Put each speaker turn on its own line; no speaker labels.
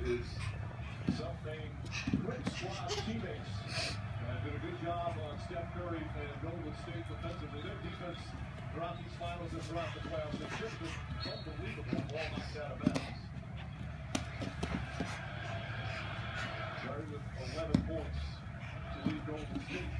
Is his self-named quick squad teammates uh, did a good job on Steph Curry and Golden State defensively. Their defense throughout these finals and throughout the playoffs has just been unbelievable. Ball knocked out of bounds. Curry with 11 points to lead Golden State.